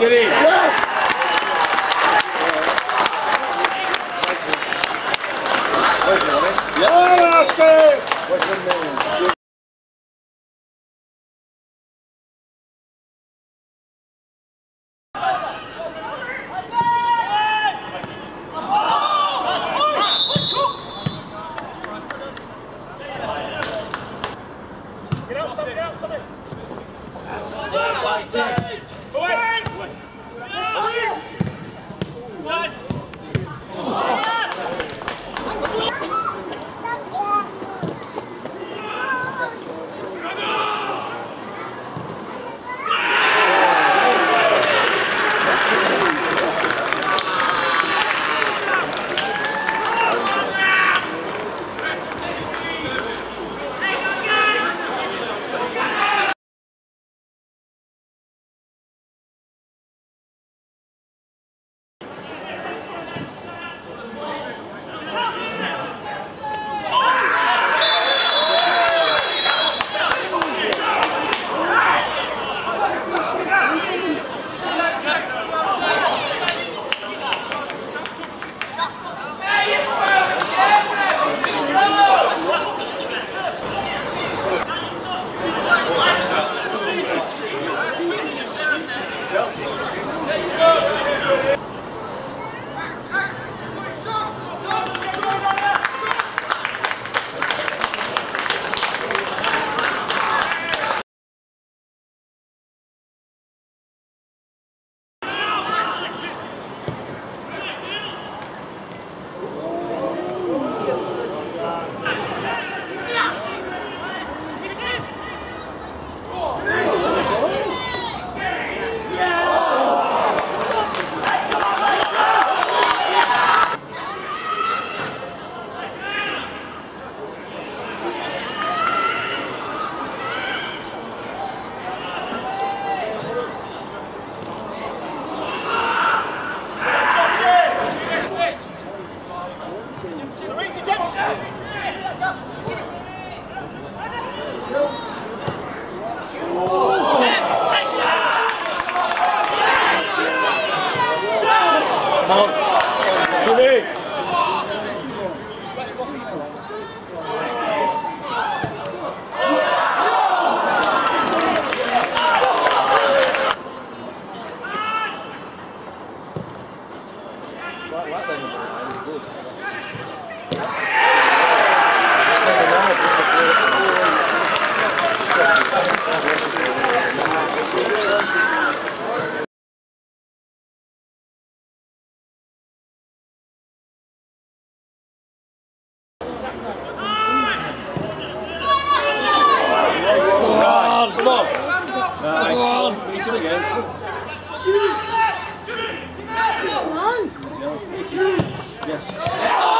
Did he? Yes! Yes, sir! What's your name? What? What? That was good. Yes.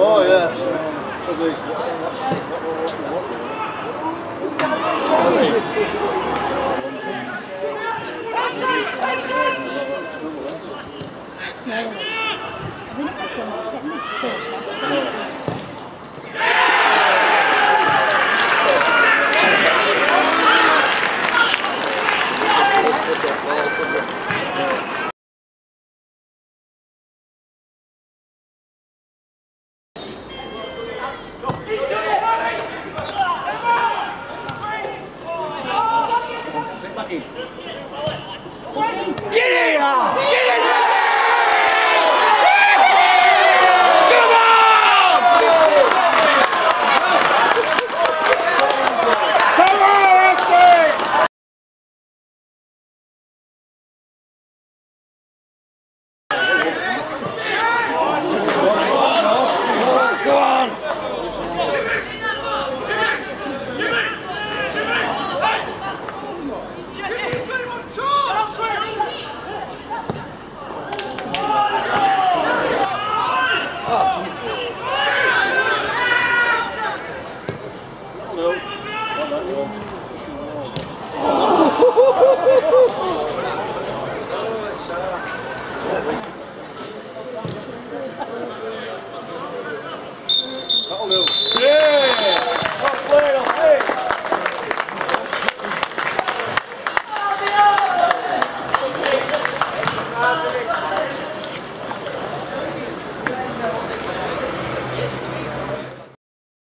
Oh yeah, so, so ¡Yeah!